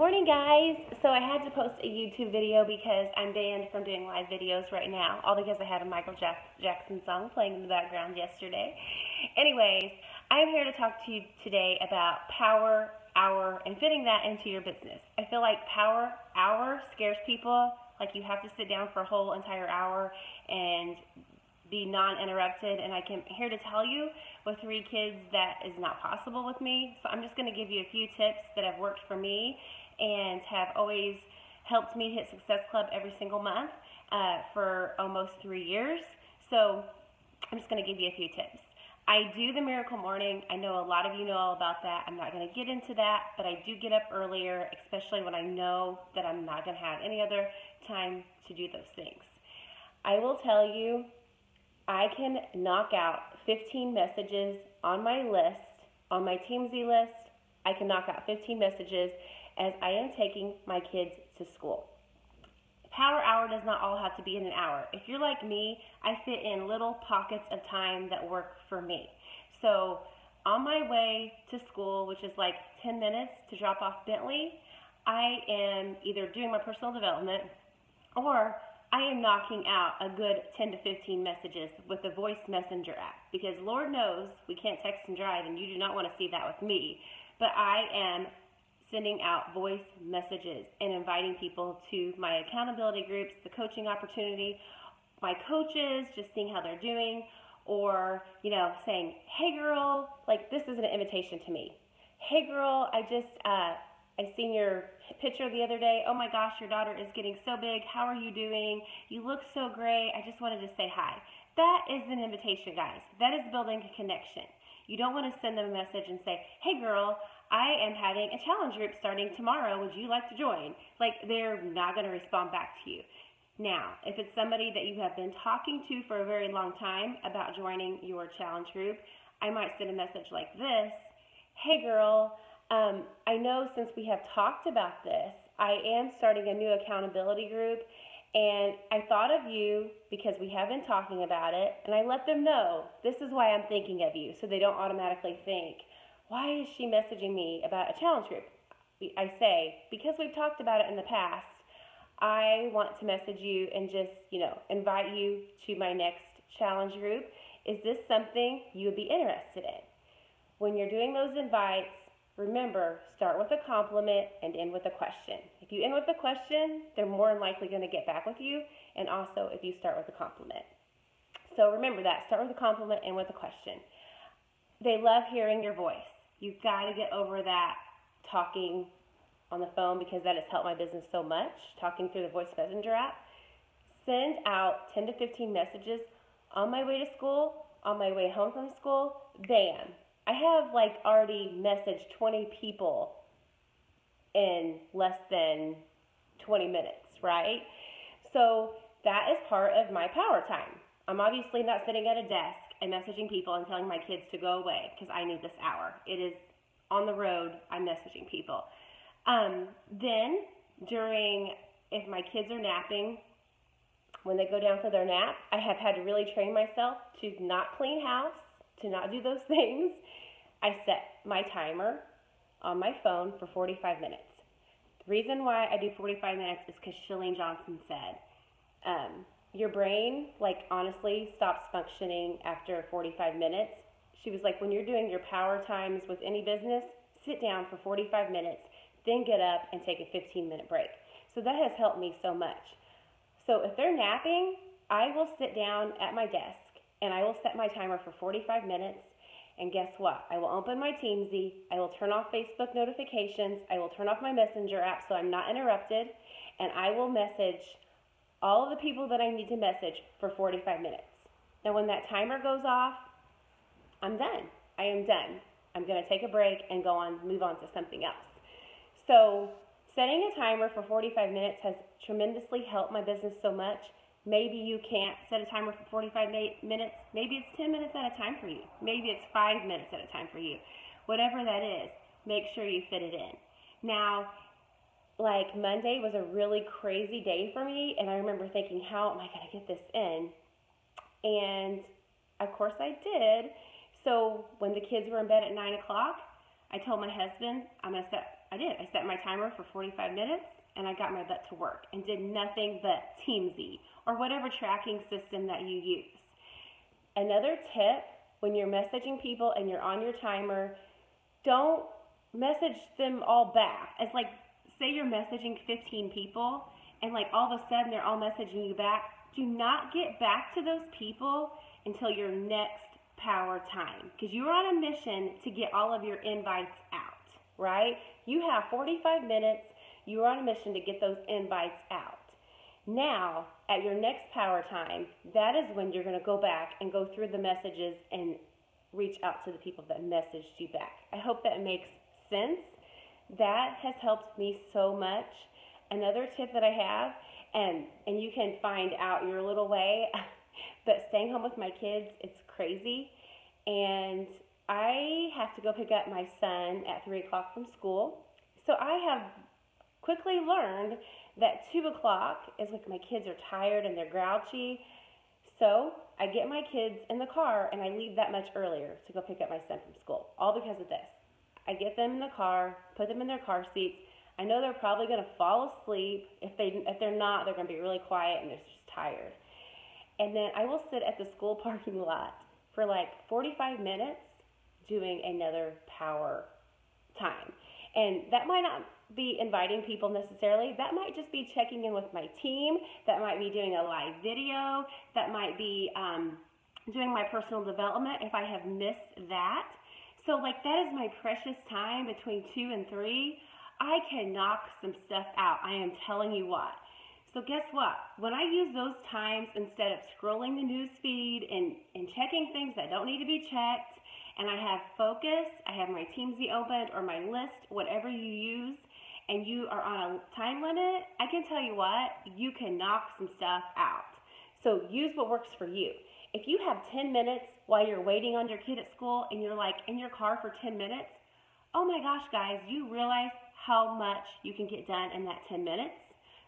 morning, guys. So I had to post a YouTube video because I'm banned from doing live videos right now, all because I had a Michael Jack- Jackson song playing in the background yesterday. Anyways, I'm here to talk to you today about power hour and fitting that into your business. I feel like power hour scares people, like you have to sit down for a whole entire hour and be non-interrupted and I am here to tell you with three kids that is not possible with me. So I'm just going to give you a few tips that have worked for me and have always helped me hit Success Club every single month uh, for almost three years. So I'm just going to give you a few tips. I do the miracle morning. I know a lot of you know all about that. I'm not going to get into that, but I do get up earlier, especially when I know that I'm not going to have any other time to do those things. I will tell you I can knock out 15 messages on my list, on my Teamzy list. I can knock out 15 messages as I am taking my kids to school. Power hour does not all have to be in an hour. If you're like me, I fit in little pockets of time that work for me. So, on my way to school, which is like 10 minutes to drop off Bentley, I am either doing my personal development or I am knocking out a good 10 to 15 messages with the voice messenger app because Lord knows we can't text and drive and you do not want to see that with me. But I am sending out voice messages and inviting people to my accountability groups, the coaching opportunity, my coaches, just seeing how they're doing, or, you know, saying, hey girl, like this is an invitation to me. Hey girl, I just, uh, I seen your picture the other day. Oh my gosh, your daughter is getting so big. How are you doing? You look so great. I just wanted to say hi. That is an invitation, guys. That is building a connection. You don't want to send them a message and say, hey girl, I am having a challenge group starting tomorrow. Would you like to join? Like, they're not going to respond back to you. Now, if it's somebody that you have been talking to for a very long time about joining your challenge group, I might send a message like this Hey girl, um, I know since we have talked about this, I am starting a new accountability group, and I thought of you because we have been talking about it, and I let them know this is why I'm thinking of you, so they don't automatically think, why is she messaging me about a challenge group? I say, because we've talked about it in the past, I want to message you and just, you know, invite you to my next challenge group. Is this something you would be interested in? When you're doing those invites, Remember, start with a compliment and end with a question. If you end with a question, they're more than likely going to get back with you, and also if you start with a compliment. So remember that. Start with a compliment and with a question. They love hearing your voice. You've got to get over that talking on the phone because that has helped my business so much, talking through the voice messenger app. Send out 10 to 15 messages on my way to school, on my way home from school, bam, I have like already messaged 20 people in less than 20 minutes, right? So that is part of my power time. I'm obviously not sitting at a desk and messaging people and telling my kids to go away because I need this hour. It is on the road, I'm messaging people. Um, then, during, if my kids are napping, when they go down for their nap, I have had to really train myself to not clean house, to not do those things, I set my timer on my phone for 45 minutes. The reason why I do 45 minutes is because Chalene Johnson said, um, your brain, like, honestly stops functioning after 45 minutes. She was like, when you're doing your power times with any business, sit down for 45 minutes, then get up and take a 15 minute break. So that has helped me so much. So if they're napping, I will sit down at my desk and I will set my timer for 45 minutes and guess what? I will open my Teamzy. I will turn off Facebook notifications. I will turn off my Messenger app so I'm not interrupted. And I will message all of the people that I need to message for 45 minutes. Now, when that timer goes off, I'm done. I am done. I'm going to take a break and go on, move on to something else. So, setting a timer for 45 minutes has tremendously helped my business so much Maybe you can't set a timer for 45 minutes. Maybe it's 10 minutes at a time for you. Maybe it's five minutes at a time for you. Whatever that is, make sure you fit it in. Now, like Monday was a really crazy day for me, and I remember thinking, how am I going to get this in? And of course I did. So when the kids were in bed at 9 o'clock, I told my husband, I'm going to set I did. I set my timer for 45 minutes and I got my butt to work and did nothing but Teamzy or whatever tracking system that you use. Another tip when you're messaging people and you're on your timer, don't message them all back. It's like, say you're messaging 15 people and like all of a sudden they're all messaging you back. Do not get back to those people until your next power time because you're on a mission to get all of your invites out, right? You have 45 minutes. You're on a mission to get those invites out. Now, at your next power time, that is when you're going to go back and go through the messages and reach out to the people that messaged you back. I hope that makes sense. That has helped me so much. Another tip that I have, and and you can find out your little way, but staying home with my kids, it's crazy. And I have to go pick up my son at three o'clock from school. So I have quickly learned that two o'clock is like my kids are tired and they're grouchy. So I get my kids in the car and I leave that much earlier to go pick up my son from school, all because of this. I get them in the car, put them in their car seats. I know they're probably going to fall asleep. If they if they're not, they're going to be really quiet and they're just tired. And then I will sit at the school parking lot for like 45 minutes doing another power time. And that might not be inviting people necessarily. That might just be checking in with my team. That might be doing a live video. That might be um, doing my personal development if I have missed that. So, like, that is my precious time between two and three. I can knock some stuff out. I am telling you what. So, guess what? When I use those times instead of scrolling the news feed and, and checking things that don't need to be checked, and I have focus, I have my Teamzy opened or my list, whatever you use, and you are on a time limit, I can tell you what, you can knock some stuff out. So use what works for you. If you have 10 minutes while you're waiting on your kid at school and you're like in your car for 10 minutes, oh my gosh, guys, you realize how much you can get done in that 10 minutes?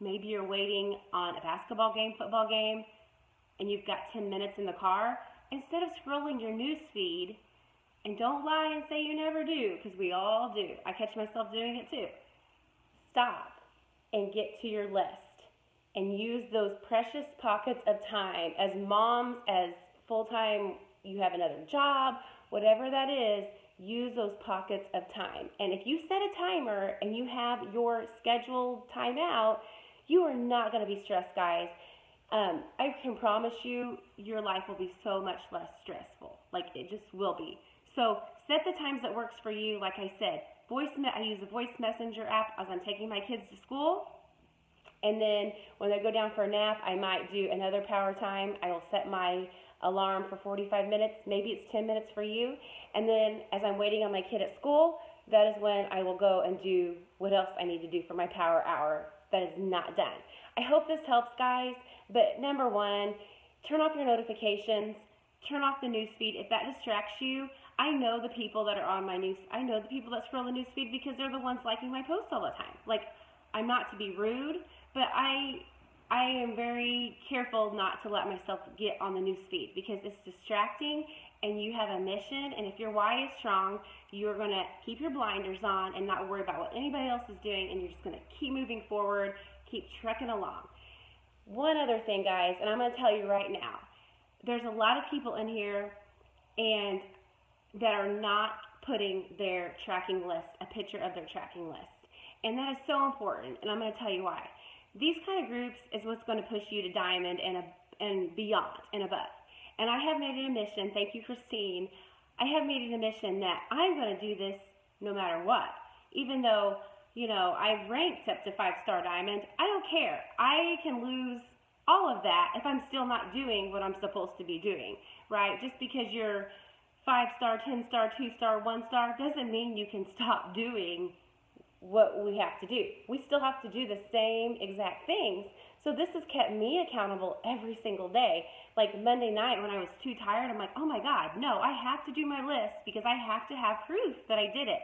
Maybe you're waiting on a basketball game, football game, and you've got 10 minutes in the car. Instead of scrolling your news feed, and don't lie and say you never do, because we all do. I catch myself doing it too stop and get to your list and use those precious pockets of time as moms, as full time, you have another job, whatever that is, use those pockets of time. And if you set a timer and you have your scheduled time out, you are not going to be stressed, guys. Um, I can promise you, your life will be so much less stressful. Like it just will be. So set the times that works for you. Like I said, voice. I use the voice messenger app as I'm taking my kids to school. And then when I go down for a nap, I might do another power time. I will set my alarm for 45 minutes. Maybe it's 10 minutes for you. And then as I'm waiting on my kid at school, that is when I will go and do what else I need to do for my power hour that is not done. I hope this helps, guys. But number one, turn off your notifications, turn off the news feed. If that distracts you, I know the people that are on my news. I know the people that scroll the news feed because they're the ones liking my posts all the time. Like, I'm not to be rude, but I I am very careful not to let myself get on the news feed because it's distracting and you have a mission. And if your why is strong, you're going to keep your blinders on and not worry about what anybody else is doing. And you're just going to keep moving forward, keep trekking along. One other thing, guys, and I'm going to tell you right now there's a lot of people in here, and that are not putting their tracking list, a picture of their tracking list. And that is so important, and I'm going to tell you why. These kind of groups is what's going to push you to diamond and, a, and beyond and above. And I have made it a mission, thank you, Christine. I have made it a mission that I'm going to do this no matter what. Even though, you know, I've ranked up to five star diamond, I don't care. I can lose all of that if I'm still not doing what I'm supposed to be doing, right? Just because you're five star, 10 star, two star, one star doesn't mean you can stop doing what we have to do. We still have to do the same exact things. So this has kept me accountable every single day. Like Monday night when I was too tired, I'm like, oh my God, no, I have to do my list because I have to have proof that I did it.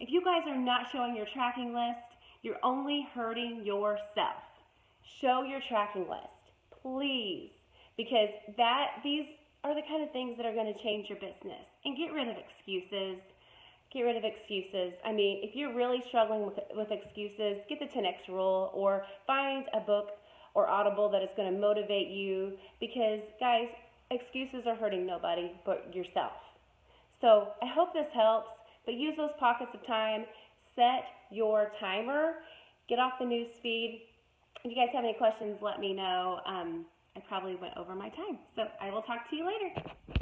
If you guys are not showing your tracking list, you're only hurting yourself. Show your tracking list, please, because that these are the kind of things that are going to change your business. And get rid of excuses. get rid of excuses. I mean, if you're really struggling with, with excuses, get the 10x rule or find a book or audible that is going to motivate you because, guys, excuses are hurting nobody but yourself. So I hope this helps, but use those pockets of time. Set your timer. Get off the news feed. If you guys have any questions, let me know. Um, I probably went over my time. So I will talk to you later.